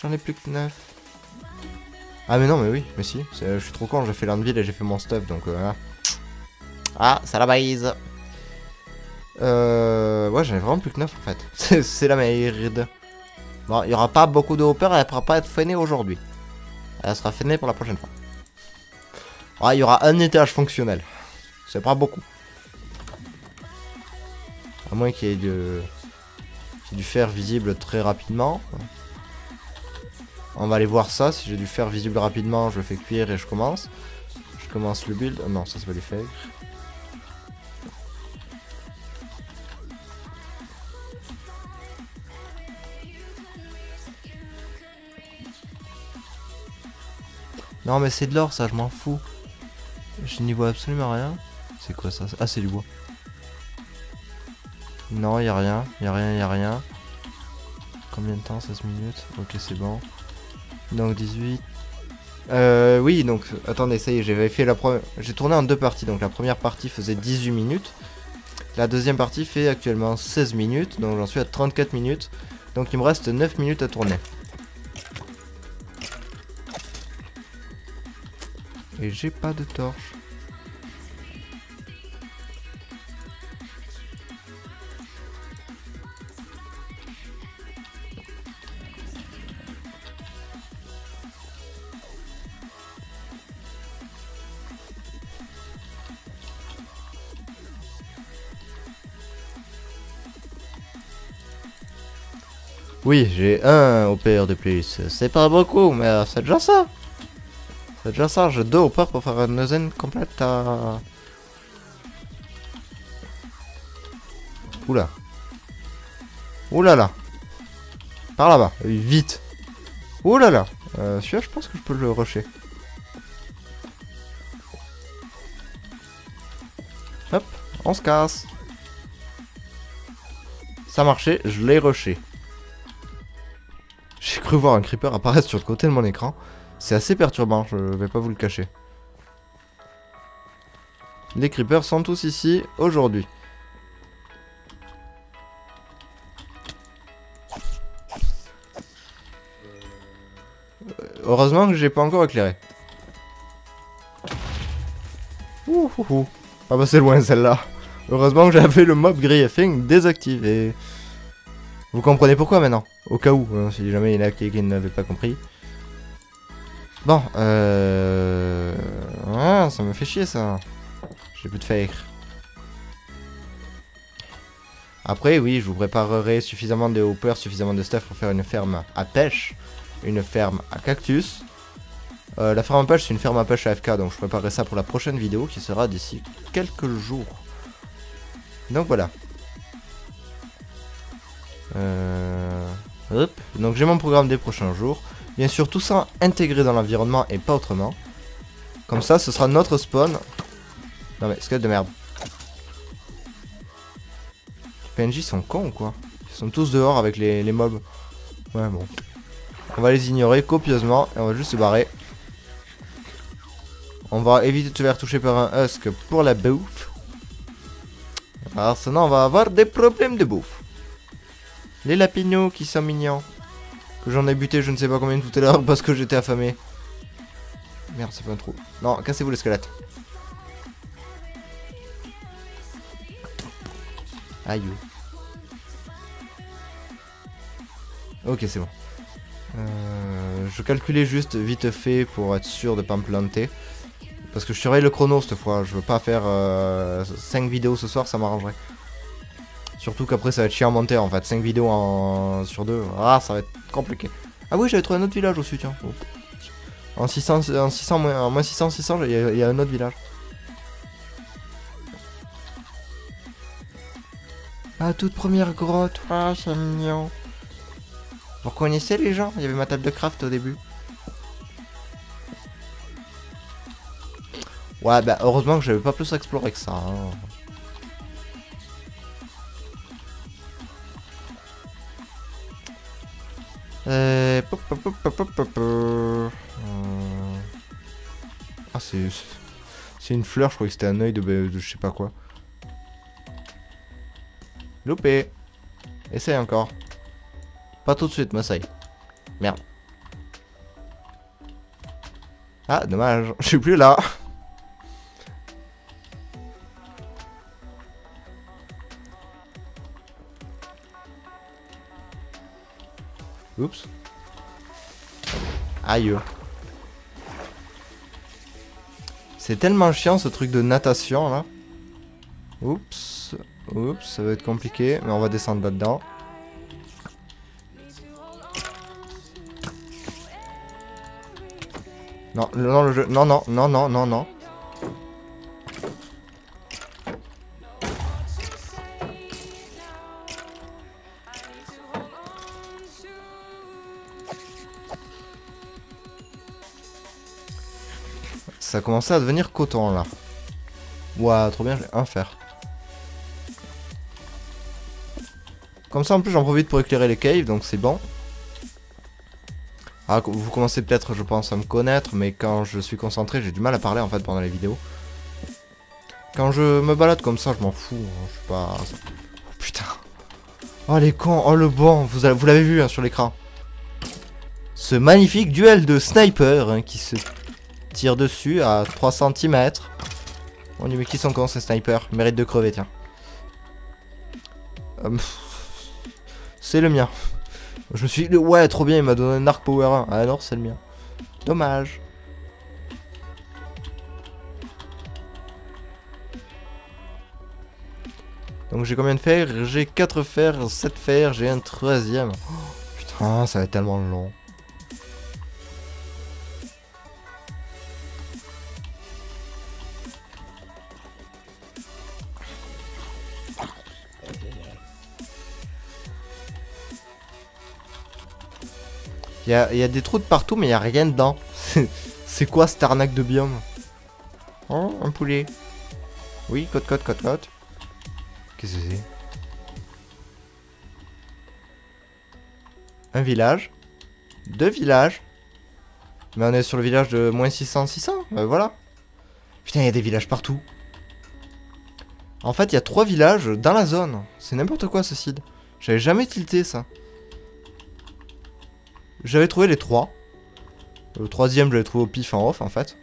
J'en ai plus que 9. Ah mais non mais oui, mais si, je suis trop con, j'ai fait l'anvil et j'ai fait mon stuff donc voilà. Ah, ça la base. Euh, ouais, j'en ai vraiment plus que 9 en fait. C'est la merde. Bon, il y aura pas beaucoup de hopper, elle pourra pas être freinée aujourd'hui. Elle sera freinée pour la prochaine fois. Ah, il y aura un étage fonctionnel. C'est pas beaucoup. À moins qu'il y ait du fer visible très rapidement. On va aller voir ça. Si j'ai du fer visible rapidement, je le fais cuire et je commence. Je commence le build. Non, ça c'est pas du fer. Non mais c'est de l'or ça, je m'en fous. Je n'y vois absolument rien. C'est quoi ça? Ah c'est du bois. Non, y a rien, y a rien, y a rien. Combien de temps? 16 minutes? Ok, c'est bon. Donc 18. Euh, oui, donc attendez, ça y est, j'ai vérifié la première. J'ai tourné en deux parties. Donc la première partie faisait 18 minutes. La deuxième partie fait actuellement 16 minutes. Donc j'en suis à 34 minutes. Donc il me reste 9 minutes à tourner. Et j'ai pas de torche. Oui, j'ai un OPR de plus. C'est pas beaucoup, mais c'est déjà ça. C'est déjà ça, j'ai deux OPR pour faire une usine complète à... Oula. Oula là. Par là-bas, vite. Oula là. Euh, Celui-là, je pense que je peux le rusher. Hop, on se casse. Ça marchait, je l'ai rushé. Voir un creeper apparaître sur le côté de mon écran. C'est assez perturbant, je vais pas vous le cacher. Les creepers sont tous ici aujourd'hui. Euh, heureusement que j'ai pas encore éclairé. Ouh, ouh, ouh. Ah bah c'est loin celle-là. Heureusement que j'avais le mob griefing désactivé. Vous comprenez pourquoi maintenant Au cas où, hein, si jamais il y en a qui, qui n'avaient pas compris. Bon, euh... Ah, ça me fait chier ça. J'ai plus de fer. Après, oui, je vous préparerai suffisamment de hoppers, suffisamment de stuff pour faire une ferme à pêche, une ferme à cactus. Euh, la ferme à pêche, c'est une ferme à pêche AFK, donc je préparerai ça pour la prochaine vidéo qui sera d'ici quelques jours. Donc voilà. Euh... Hop. Donc j'ai mon programme des prochains jours. Bien sûr, tout ça intégré dans l'environnement et pas autrement. Comme ça, ce sera notre spawn. Non mais, squelette de merde. Les PNJ sont cons ou quoi? Ils sont tous dehors avec les, les mobs. Ouais, bon. On va les ignorer copieusement et on va juste se barrer. On va éviter de se faire toucher par un husk pour la bouffe. Alors sinon on va avoir des problèmes de bouffe. Les lapinous qui sont mignons. Que j'en ai buté je ne sais pas combien tout à l'heure parce que j'étais affamé. Merde, c'est pas un trou. Non, cassez-vous le squelette. Aïe. Ok, c'est bon. Euh, je calculais juste vite fait pour être sûr de pas me planter. Parce que je surveille le chrono cette fois. Je veux pas faire 5 euh, vidéos ce soir, ça m'arrangerait. Surtout qu'après ça va être chiant monter en fait. 5 vidéos en... sur 2. Ah, ça va être compliqué. Ah oui, j'avais trouvé un autre village aussi, tiens. En 600, en 600, en moins 600, 600, il y, a un autre village. Ah, toute première grotte. Ah, c'est mignon. Vous reconnaissez les gens? Il y avait ma table de craft au début. Ouais, bah heureusement que j'avais pas plus exploré que ça. Hein. Euh... Hmm. Ah, c'est... C'est une fleur, je croyais que c'était un œil de, je sais pas quoi. Loupé. Essaye encore. Pas tout de suite, Masai. Merde. Ah, dommage. Je suis plus là. Oups. Aïe. C'est tellement chiant ce truc de natation là. Oups. Oups, ça va être compliqué, mais on va descendre là-dedans. Non, le jeu. Non, non, non, non, non, non. Ça a commencé à devenir coton là. Ouah, trop bien, j'ai un fer. Comme ça, en plus, j'en profite pour éclairer les caves, donc c'est bon. Ah, vous commencez peut-être, je pense, à me connaître, mais quand je suis concentré, j'ai du mal à parler, en fait, pendant les vidéos. Quand je me balade comme ça, je m'en fous. Hein, je suis pas... Oh, putain. Oh, les cons. Oh, le bon. Vous, vous l'avez vu hein, sur l'écran. Ce magnifique duel de sniper hein, qui se tire dessus à 3 cm. On dit, mais qui sont cons ces snipers? Mérite de crever, tiens. Euh, c'est le mien. Je me suis dit, ouais, trop bien, il m'a donné un arc power 1. Ah non, c'est le mien. Dommage. Donc j'ai combien de fer J'ai 4 fers, 7 fers, j'ai un troisième. Oh, putain, ça va être tellement long. Il y a, des trous de partout, mais il n'y a rien dedans. c'est quoi cette arnaque de biome Oh, un poulet. Oui, cote, cote, cote, cote. Qu'est-ce que c'est Un village. Deux villages. Mais on est sur le village de moins 600, 600. voilà. Putain, il y a des villages partout. En fait, il y a trois villages dans la zone. C'est n'importe quoi ce seed. J'avais jamais tilté ça. J'avais trouvé les trois. Le troisième, je l'ai trouvé au pif en off en fait.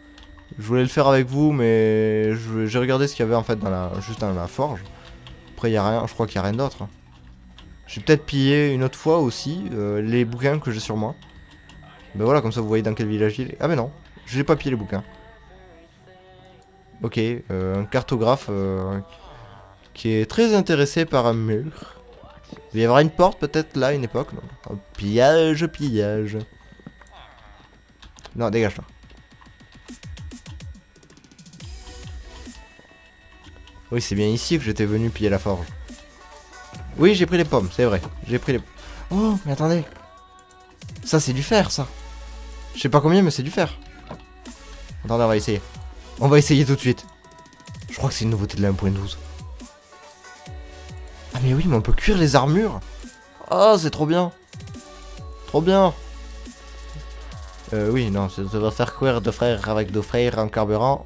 Je voulais le faire avec vous, mais j'ai regardé ce qu'il y avait en fait dans la, juste dans la forge. Après, il y a rien, je crois qu'il y a rien d'autre. Hein. J'ai peut-être pillé une autre fois aussi euh, les bouquins que j'ai sur moi. Ben voilà, comme ça vous voyez dans quel village il est. Ah mais non, je n'ai pas pillé les bouquins. Ok, euh, un cartographe euh, qui est très intéressé par un mur. Il y avoir une porte peut-être là, une époque. Non. pillage, pillage. Non, dégage-toi. Oui, c'est bien ici que j'étais venu piller la forge. Oui, j'ai pris les pommes, c'est vrai. J'ai pris les... Oh, mais attendez. Ça, c'est du fer, ça. Je sais pas combien, mais c'est du fer. Attendez, on va essayer. On va essayer tout de suite. Je crois que c'est une nouveauté de la 1.12. Ah mais oui, mais on peut cuire les armures. Oh, c'est trop bien. Trop bien. Euh, oui, non, ça va faire cuire deux frères avec deux frères en carburant.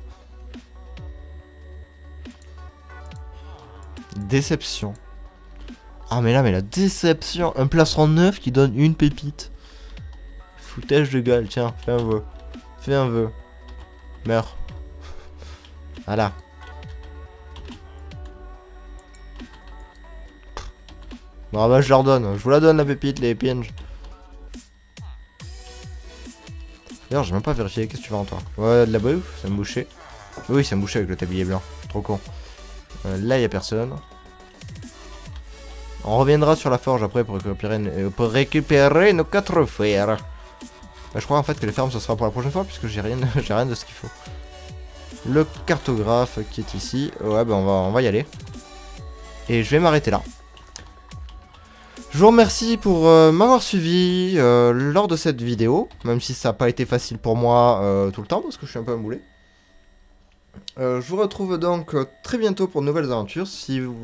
Déception. Ah mais là, mais la déception. Un plastron neuf qui donne une pépite. Foutage de gueule, tiens, fais un vœu. Fais un vœu. Meurs. Voilà. Bon bah je leur donne, je vous la donne la pépite les pinges. D'ailleurs j'ai même pas vérifié, qu'est-ce que tu veux en toi? Ouais de la bouffe, c'est un boucher. Oui c'est un boucher avec le tablier blanc, trop con. Euh, là il a personne. On reviendra sur la forge après pour récupérer, nos quatre fers. Bah, je crois en fait que les fermes ce sera pour la prochaine fois puisque j'ai rien, rien de ce qu'il faut. Le cartographe qui est ici. Ouais bah on va, on va y aller. Et je vais m'arrêter là. Je vous remercie pour euh, m'avoir suivi euh, lors de cette vidéo, même si ça n'a pas été facile pour moi euh, tout le temps, parce que je suis un peu amboulé. je vous retrouve donc très bientôt pour de nouvelles aventures. Si vous,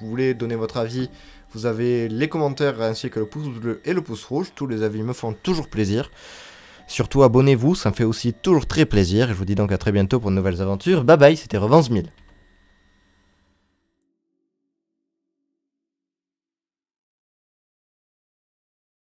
voulez donner votre avis, vous avez les commentaires ainsi que le pouce bleu et le pouce rouge. Tous les avis me font toujours plaisir. Surtout abonnez-vous, ça me fait aussi toujours très plaisir. Et je vous dis donc à très bientôt pour de nouvelles aventures. Bye bye, c'était Revance 1000.